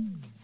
Mm-hmm.